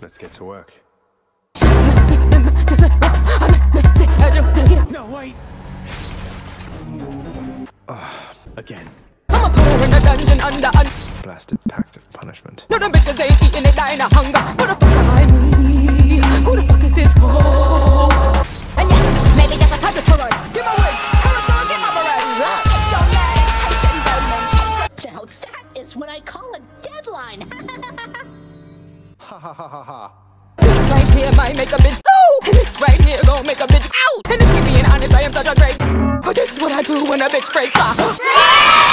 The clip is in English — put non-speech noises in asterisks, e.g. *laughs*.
Let's get to work. No, wait. Ah, again. I'ma put her in a dungeon under un- Blasted pact of punishment. No, them bitches ain't eating it, dying of hunger. Who the fuck am I me? Who the fuck is this hoe? And yes, maybe just a touch of Tourette's. Give my words, Tourette's gonna get my berets. Your medication Now that is what I call a deadline. *laughs* Ha ha ha ha ha. This right here might make a bitch oh, and this right here gon' make a bitch out. And if we being honest, I am such a great. But this is what I do when a bitch breaks off.